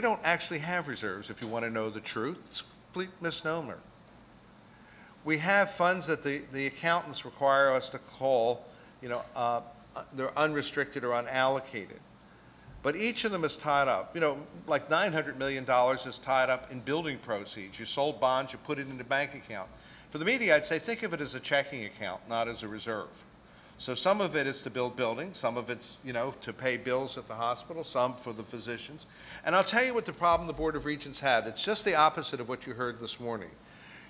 We don't actually have reserves, if you want to know the truth. It's a complete misnomer. We have funds that the, the accountants require us to call, you know, uh, uh, they're unrestricted or unallocated. But each of them is tied up. You know, like $900 million is tied up in building proceeds. You sold bonds, you put it in the bank account. For the media, I'd say think of it as a checking account, not as a reserve. So some of it is to build buildings, some of it's, you know, to pay bills at the hospital, some for the physicians. And I'll tell you what the problem the Board of Regents had. It's just the opposite of what you heard this morning.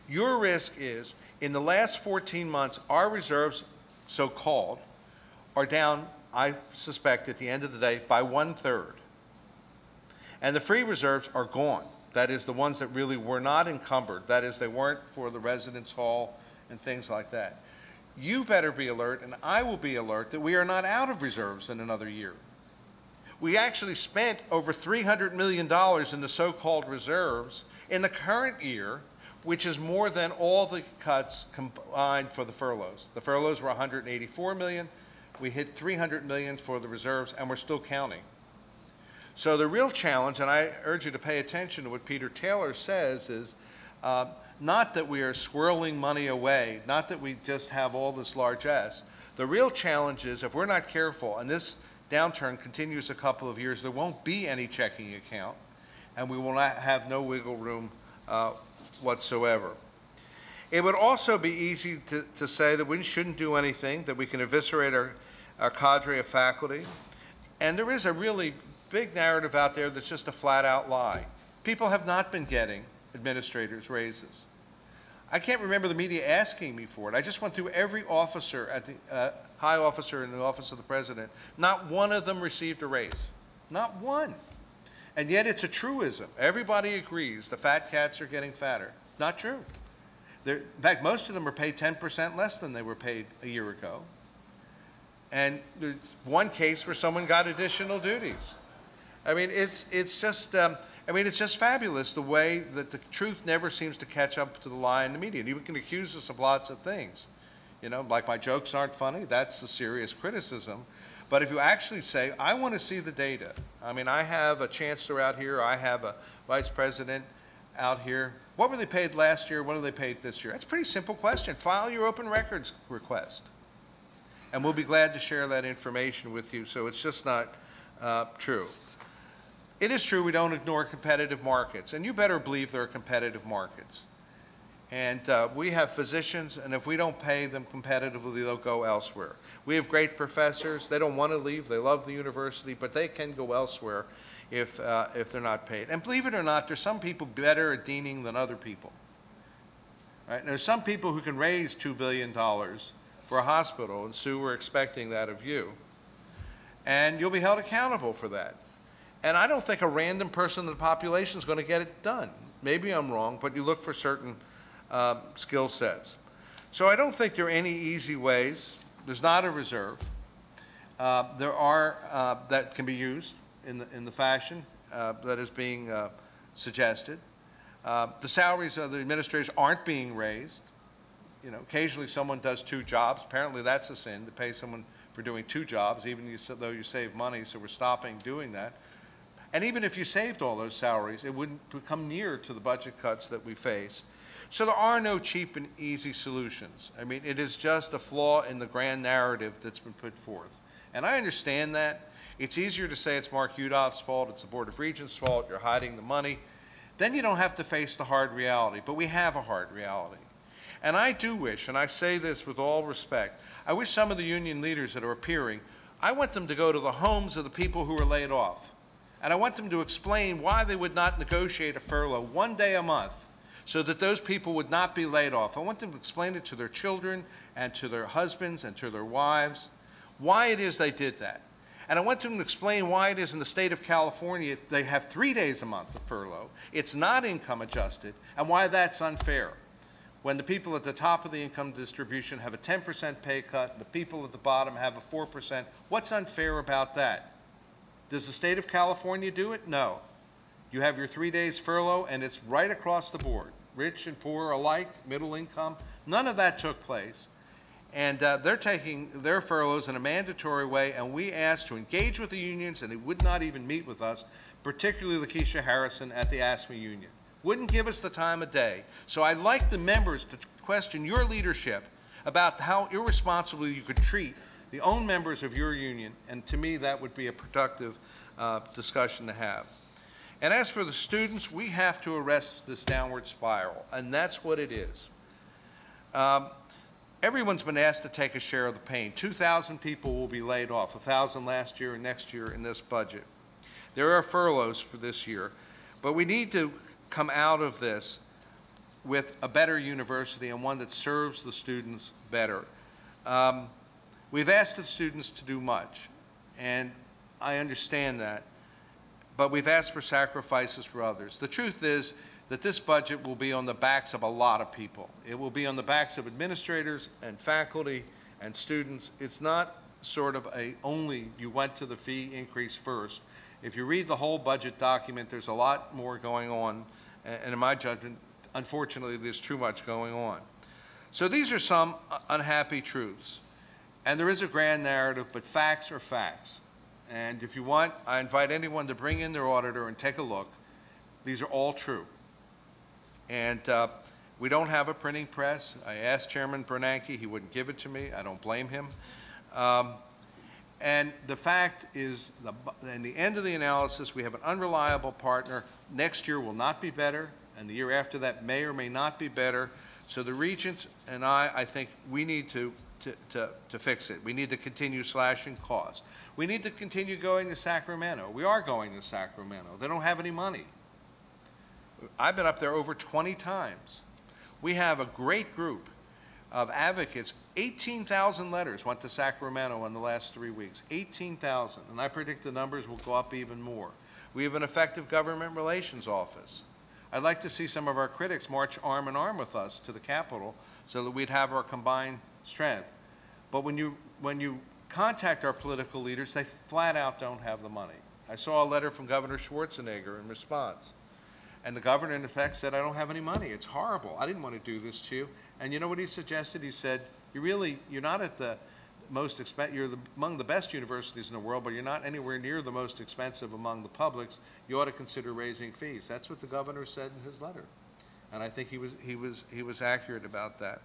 Your risk is, in the last 14 months, our reserves, so-called, are down, I suspect, at the end of the day, by one-third. And the free reserves are gone. That is, the ones that really were not encumbered. That is, they weren't for the residence hall and things like that. You better be alert, and I will be alert, that we are not out of reserves in another year. We actually spent over $300 million in the so-called reserves in the current year, which is more than all the cuts combined for the furloughs. The furloughs were 184 million. We hit 300 million for the reserves, and we're still counting. So the real challenge, and I urge you to pay attention to what Peter Taylor says, is uh, not that we are squirreling money away, not that we just have all this largesse. The real challenge is if we're not careful, and this downturn continues a couple of years, there won't be any checking account, and we will not have no wiggle room uh, whatsoever. It would also be easy to, to say that we shouldn't do anything, that we can eviscerate our, our cadre of faculty. And there is a really big narrative out there that's just a flat out lie. People have not been getting administrators raises. I can't remember the media asking me for it. I just went through every officer at the uh, high officer in the office of the president. Not one of them received a raise. Not one. And yet it's a truism. Everybody agrees the fat cats are getting fatter. Not true. They're, in fact, most of them are paid 10% less than they were paid a year ago. And there's one case where someone got additional duties. I mean, it's, it's just, um, I mean, it's just fabulous the way that the truth never seems to catch up to the lie in the media. And you can accuse us of lots of things. You know, like my jokes aren't funny, that's a serious criticism. But if you actually say, I want to see the data, I mean, I have a chancellor out here, I have a vice president out here. What were they paid last year? What are they paid this year? That's a pretty simple question. File your open records request. And we'll be glad to share that information with you so it's just not uh, true. It is true we don't ignore competitive markets, and you better believe there are competitive markets. And uh, we have physicians, and if we don't pay them competitively, they'll go elsewhere. We have great professors. They don't want to leave. They love the university, but they can go elsewhere if, uh, if they're not paid. And believe it or not, there's some people better at deaning than other people. Right? There's some people who can raise $2 billion for a hospital, and Sue, we're expecting that of you. And you'll be held accountable for that. And I don't think a random person in the population is going to get it done. Maybe I'm wrong, but you look for certain uh, skill sets. So I don't think there are any easy ways. There's not a reserve. Uh, there are uh, that can be used in the, in the fashion uh, that is being uh, suggested. Uh, the salaries of the administrators aren't being raised. You know, occasionally someone does two jobs. Apparently that's a sin to pay someone for doing two jobs, even though you save money, so we're stopping doing that. And even if you saved all those salaries, it wouldn't come near to the budget cuts that we face. So there are no cheap and easy solutions. I mean, it is just a flaw in the grand narrative that's been put forth. And I understand that. It's easier to say it's Mark Yudof's fault, it's the Board of Regents' fault, you're hiding the money. Then you don't have to face the hard reality. But we have a hard reality. And I do wish, and I say this with all respect, I wish some of the union leaders that are appearing, I want them to go to the homes of the people who were laid off and I want them to explain why they would not negotiate a furlough one day a month so that those people would not be laid off. I want them to explain it to their children and to their husbands and to their wives, why it is they did that. And I want them to explain why it is in the state of California they have three days a month of furlough, it's not income adjusted, and why that's unfair. When the people at the top of the income distribution have a 10% pay cut, and the people at the bottom have a 4%, what's unfair about that? Does the state of California do it? No. You have your three days furlough, and it's right across the board, rich and poor alike, middle income. None of that took place. And uh, they're taking their furloughs in a mandatory way, and we asked to engage with the unions, and they would not even meet with us, particularly Lakesha Harrison at the AFSCME union. Wouldn't give us the time of day. So I'd like the members to question your leadership about how irresponsibly you could treat the own members of your union, and to me, that would be a productive uh, discussion to have. And as for the students, we have to arrest this downward spiral, and that's what it is. Um, everyone's been asked to take a share of the pain. 2,000 people will be laid off, 1,000 last year and next year in this budget. There are furloughs for this year, but we need to come out of this with a better university and one that serves the students better. Um, we've asked the students to do much, and I understand that, but we've asked for sacrifices for others. The truth is that this budget will be on the backs of a lot of people. It will be on the backs of administrators and faculty and students. It's not sort of a only you went to the fee increase first. If you read the whole budget document, there's a lot more going on, and in my judgment, unfortunately, there's too much going on. So these are some uh, unhappy truths. And there is a grand narrative, but facts are facts. And if you want, I invite anyone to bring in their auditor and take a look. These are all true. And uh, we don't have a printing press. I asked Chairman Bernanke, he wouldn't give it to me. I don't blame him. Um, and the fact is, the, in the end of the analysis, we have an unreliable partner. Next year will not be better, and the year after that may or may not be better. So the Regents and I, I think we need to, to, to, to fix it. We need to continue slashing costs. We need to continue going to Sacramento. We are going to Sacramento. They don't have any money. I've been up there over 20 times. We have a great group of advocates. 18,000 letters went to Sacramento in the last three weeks. 18,000. And I predict the numbers will go up even more. We have an effective government relations office. I'd like to see some of our critics march arm in arm with us to the Capitol so that we'd have our combined strength. But when you, when you contact our political leaders, they flat out don't have the money. I saw a letter from Governor Schwarzenegger in response. And the governor, in effect, said, I don't have any money. It's horrible. I didn't want to do this to you. And you know what he suggested? He said, you really, you're not at the most expensive, you're the, among the best universities in the world, but you're not anywhere near the most expensive among the publics. You ought to consider raising fees. That's what the governor said in his letter. And I think he was, he was, he was accurate about that.